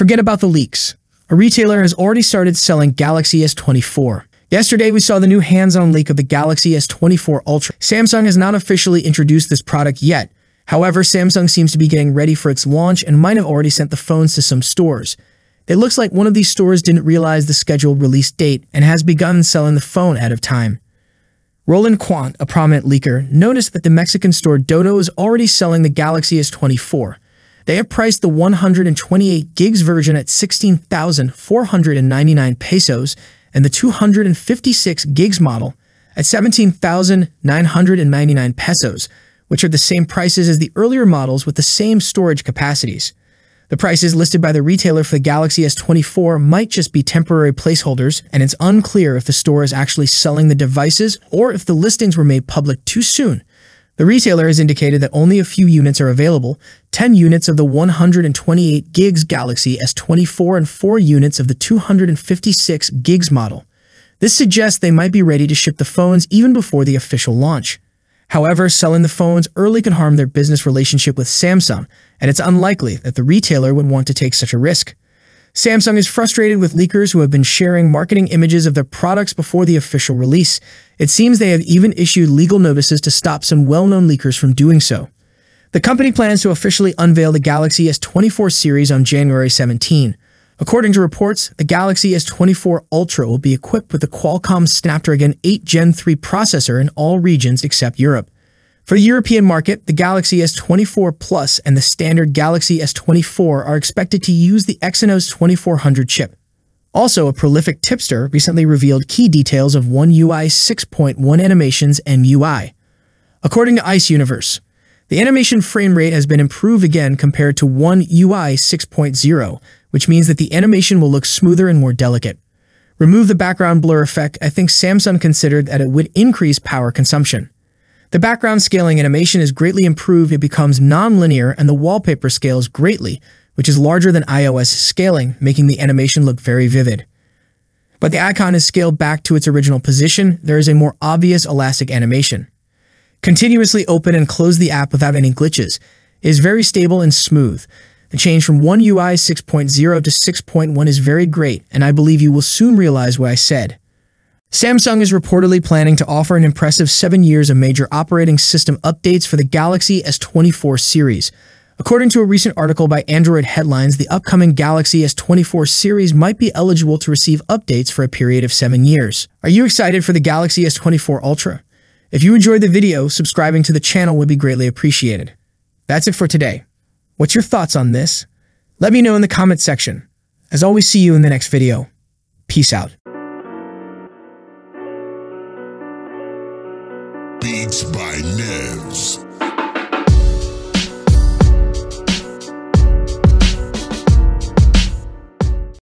Forget about the leaks. A retailer has already started selling Galaxy S24. Yesterday, we saw the new hands-on leak of the Galaxy S24 Ultra. Samsung has not officially introduced this product yet. However, Samsung seems to be getting ready for its launch and might have already sent the phones to some stores. It looks like one of these stores didn't realize the scheduled release date and has begun selling the phone out of time. Roland Quandt, a prominent leaker, noticed that the Mexican store Doto is already selling the Galaxy S24. They have priced the 128 gigs version at 16,499 pesos and the 256 gigs model at 17,999 pesos, which are the same prices as the earlier models with the same storage capacities. The prices listed by the retailer for the Galaxy S24 might just be temporary placeholders, and it's unclear if the store is actually selling the devices or if the listings were made public too soon. The retailer has indicated that only a few units are available, 10 units of the 128 gigs Galaxy S24 and 4 units of the 256 gigs model. This suggests they might be ready to ship the phones even before the official launch. However, selling the phones early can harm their business relationship with Samsung, and it's unlikely that the retailer would want to take such a risk. Samsung is frustrated with leakers who have been sharing marketing images of their products before the official release. It seems they have even issued legal notices to stop some well-known leakers from doing so. The company plans to officially unveil the Galaxy S24 series on January 17. According to reports, the Galaxy S24 Ultra will be equipped with the Qualcomm Snapdragon 8 Gen 3 processor in all regions except Europe. For the European market, the Galaxy S24 Plus and the standard Galaxy S24 are expected to use the Exynos 2400 chip. Also, a prolific tipster recently revealed key details of One UI 6.1 Animation's MUI. According to Ice Universe, the animation frame rate has been improved again compared to One UI 6.0, which means that the animation will look smoother and more delicate. Remove the background blur effect, I think Samsung considered that it would increase power consumption. The background scaling animation is greatly improved, it becomes non-linear, and the wallpaper scales greatly, which is larger than iOS scaling, making the animation look very vivid. But the icon is scaled back to its original position, there is a more obvious elastic animation. Continuously open and close the app without any glitches. It is very stable and smooth. The change from One UI 6.0 to 6.1 is very great, and I believe you will soon realize what I said. Samsung is reportedly planning to offer an impressive 7 years of major operating system updates for the Galaxy S24 series. According to a recent article by Android Headlines, the upcoming Galaxy S24 series might be eligible to receive updates for a period of 7 years. Are you excited for the Galaxy S24 Ultra? If you enjoyed the video, subscribing to the channel would be greatly appreciated. That's it for today. What's your thoughts on this? Let me know in the comment section. As always, see you in the next video. Peace out. Beats by Nevs.